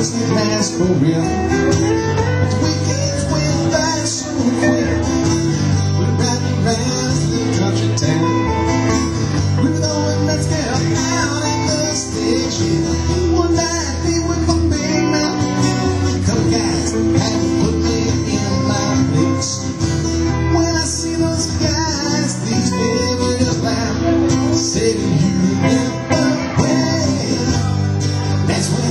is the last for real.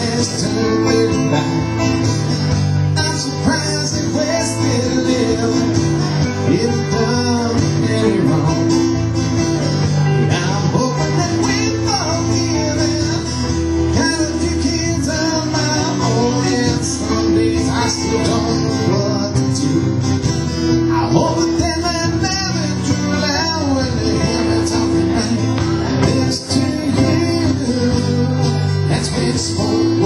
has taken live back.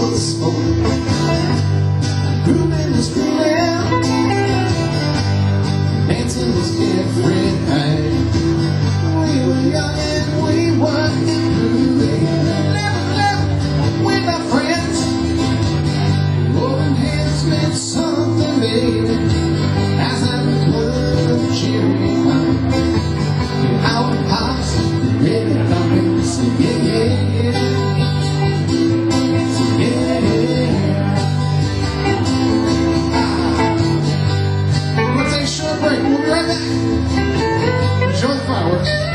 once more. hours.